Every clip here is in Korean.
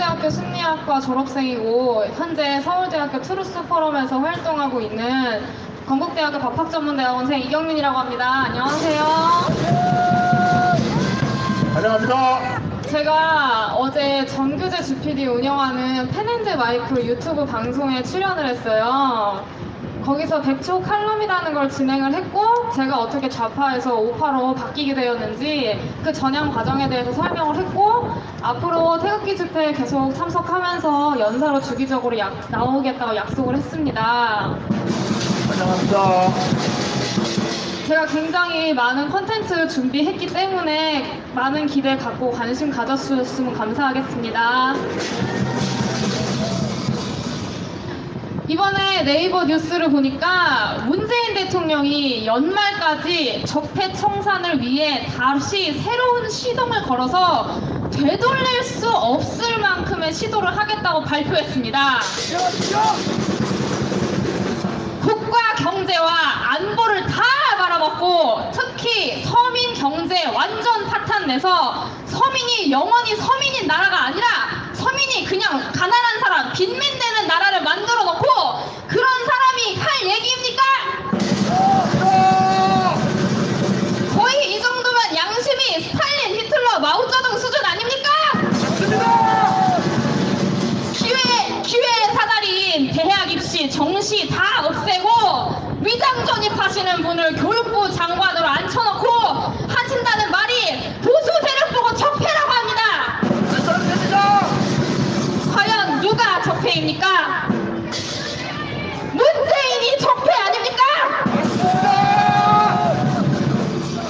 경북대학교 심리학과 졸업생이고 현재 서울대학교 트루스 포럼에서 활동하고 있는 건국대학교 법학전문대학원생 이경민이라고 합니다. 안녕하세요. 안녕합니다. 제가 어제 정규재 주필이 운영하는 펜앤드 마이크 유튜브 방송에 출연을 했어요. 거기서 백초 칼럼이라는 걸 진행을 했고 제가 어떻게 좌파에서 우파로 바뀌게 되었는지 그 전향 과정에 대해서 설명을 했고 앞으로 태극기 집회에 계속 참석하면서 연사로 주기적으로 약- 나오겠다고 약속을 했습니다. 안녕합니다. 제가 굉장히 많은 컨텐츠 준비했기 때문에 많은 기대 갖고 관심 가져주셨으면 감사하겠습니다. 이번에 네이버 뉴스를 보니까 문재인 대통령이 연말까지 적폐 청산을 위해 다시 새로운 시동을 걸어서 되돌릴 수 없을 만큼의 시도를 하겠다고 발표했습니다. 국가 경제와 안보를 다 말아먹고 특히 서민 경제 완전 파탄 내서 서민이 영원히 서민인 나라가 아니라 서민이 그냥 가난한 사람 빈민 되는 나라 정시 다 없애고 위장 전입하시는 분을 교육부 장관으로 앉혀놓고 하신다는 말이 보수 세력 보고 적폐라고 합니다. 과연 누가 적폐입니까? 문재인이 적폐 아닙니까?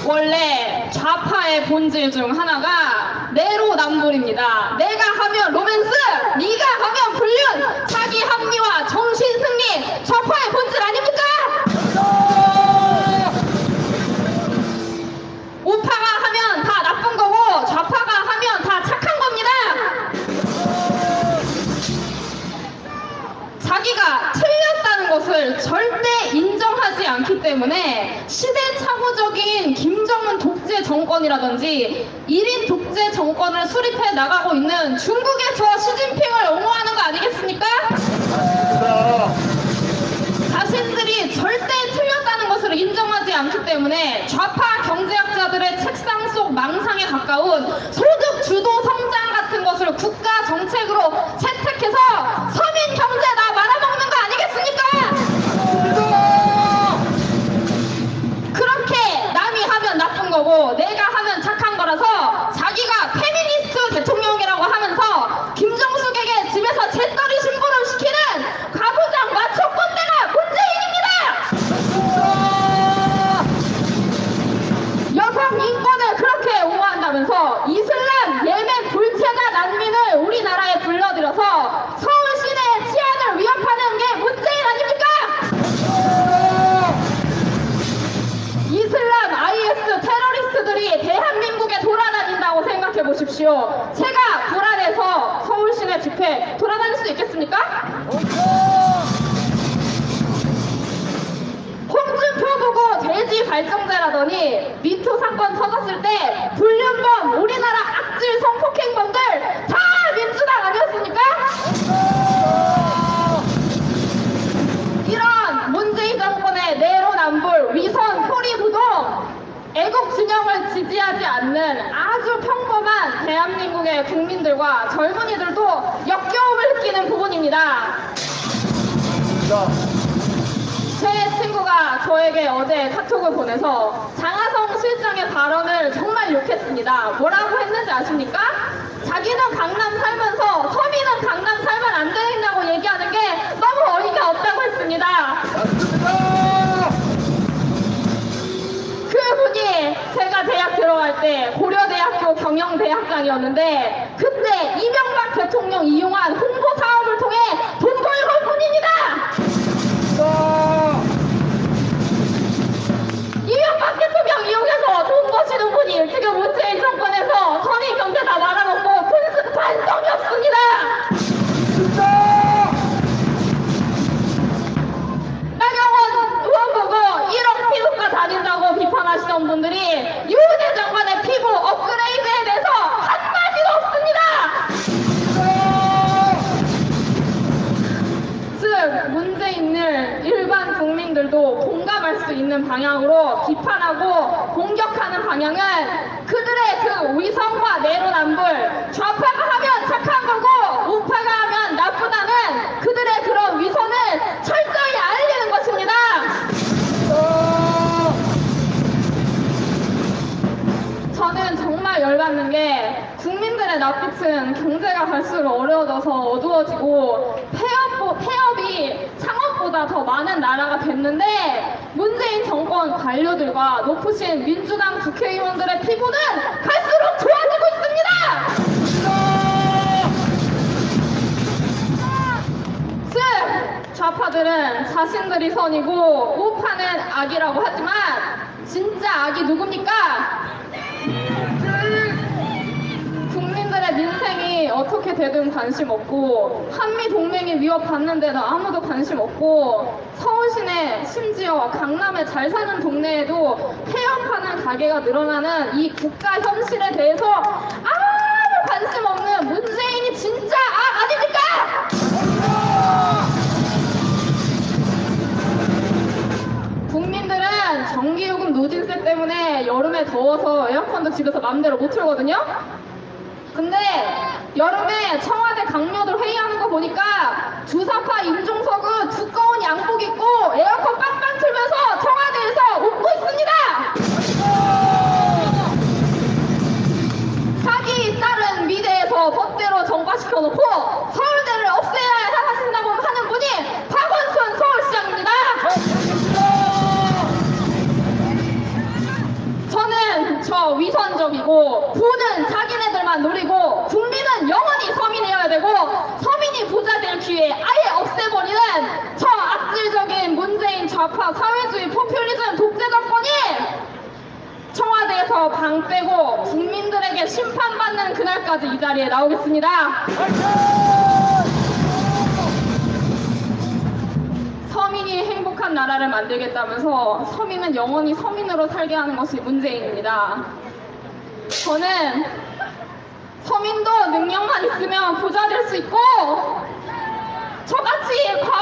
원래 좌파의 본질 중 하나가 내로남불입니다. 내가 하면 로맨스, 네가 하면 불륜, 절대 인정하지 않기 때문에 시대착오적인 김정은 독재 정권이라든지 1인 독재 정권을 수립해 나가고 있는 중국에서 시진핑을 옹호하는 거 아니겠습니까? 자신들이 절대 틀렸다는 것을 인정하지 않기 때문에 좌파 경제학자들의 책상 속 망상에 가까운 소 보십시오. 제가 불안해서 서울 시내 집회 돌아다닐 수 있겠습니까? 홍준표 보고 돼지 발정제라더니 미투 사건 터졌을 때 불륜범 우리나라 악질 성폭행범들 지지하지 않는 아주 평범한 대한민국의 국민들과 젊은이들도 역겨움을 느끼는 부분입니다. 제 친구가 저에게 어제 카톡을 보내서 장하성 실장의 발언을 정말 욕했습니다. 뭐라고 했는지 아십니까? 자기는 강남 들어갈 때 고려대학교 경영대학장이었는데 그때 이명박 대통령 이용한 홍보 사업을 통해 돈 벌고 분입니다. 이명박 대통령 이용해서 돈 버시는 분이 지금 방향으로 비판하고 공격하는 방향은 그들의 그 위성과 내로남불 좌파가 하면 착한 거고 우파가 하면 나쁘다는 그들의 그런 위선을 철저히 알리는 것입니다. 저는 정말 열받는 게 국민들의 낯빛은 경제가 갈수록 어려워져서 어두워지고 폐업, 폐업이 창업보다 더 많은 나라가 됐는데 문재인 정권 관료들과 높으신 민주당 국회의원들의 피부는 갈수록 좋아지고 있습니다. 즉 좌파들은 자신들이 선이고 우파는 악이라고 하지만 진짜 악이 누굽니까? 어떻게 되든 관심 없고 한미 동맹이 위협받는데도 아무도 관심 없고 서울 시내 심지어 강남에 잘 사는 동네에도 폐업하는 가게가 늘어나는 이 국가 현실에 대해서 아무 관심 없는 문재인이 진짜 악 아닙니까? 국민들은 전기요금 누진세 때문에 여름에 더워서 에어컨도 집에서 마음대로 못 틀거든요? 근데 여름에 청와대 강요 청와대에서 방 빼고 국민들에게 심판받는 그날까지 이 자리에 나오겠습니다. 서민이 행복한 나라를 만들겠다면서 서민은 영원히 서민으로 살게 하는 것이 문재인입니다. 저는 서민도 능력만 있으면 부자 될 수 있고 저같이 과외